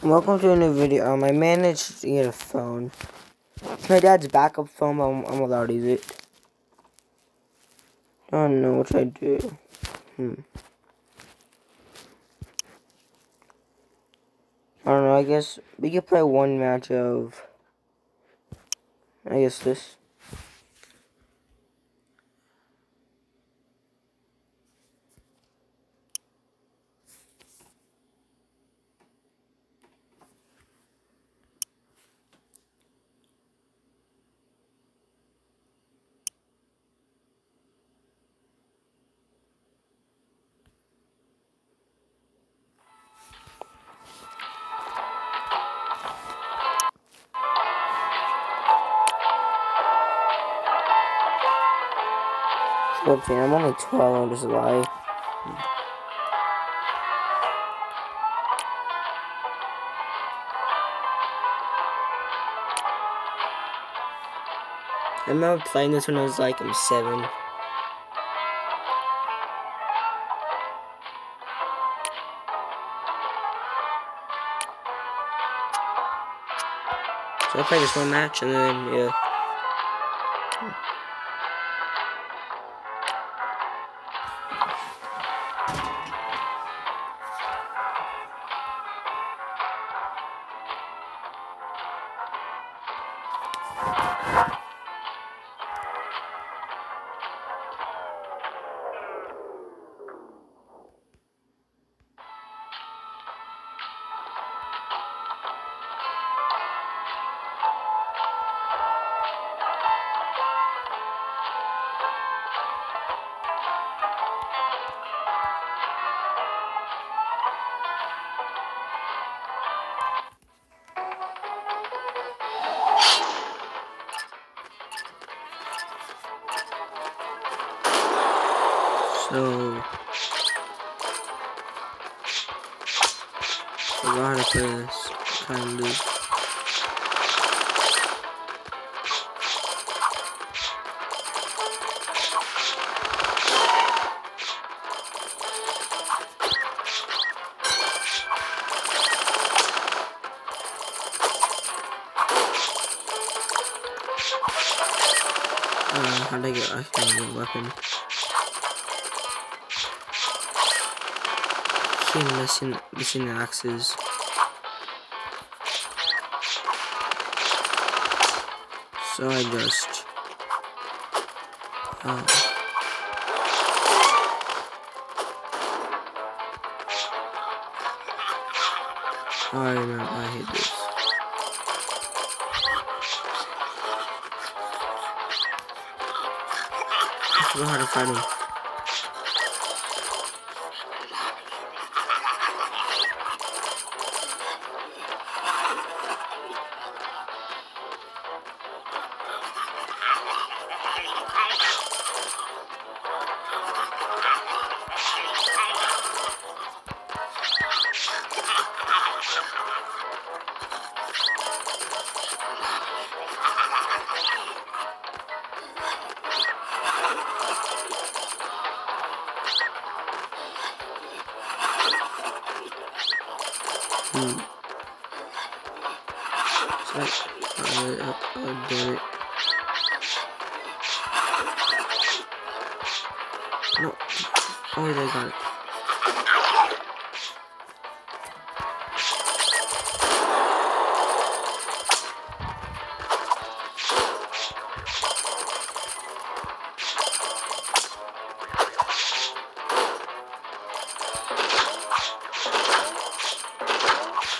Welcome to a new video. Um, I managed to get a phone. It's My dad's backup phone, I'm, I'm allowed to use it. I don't know what I do. Hmm. I don't know, I guess we could play one match of, I guess this. Whoopsie, I'm only 12, I'm just lie. I remember playing this when I was like, I'm seven. So I play this one match and then, yeah. So, forgot how to play this. Kind of. Uh, how do I get a weapon? Keep missing missing axes. So I just um, I remember I hate this. I forgot how to him. I, I, I did it. No. Oh, I got it.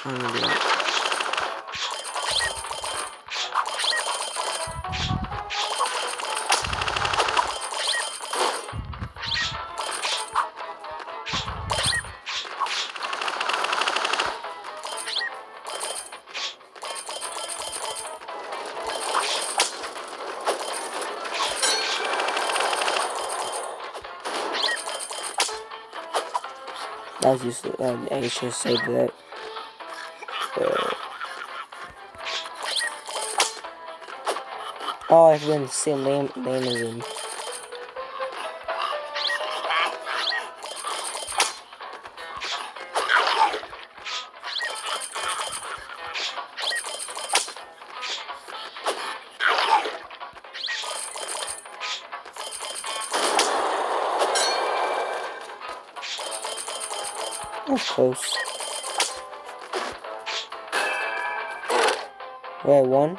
I'm gonna do that. Uh, I should say that. Uh, oh, I the same name, name as him. That's close. Wait, one?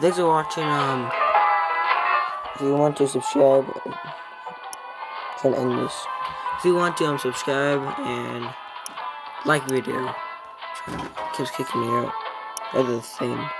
Thanks for watching. Um, if you want to subscribe, can end this. If you want to um subscribe and like video, keeps kicking me out. The thing.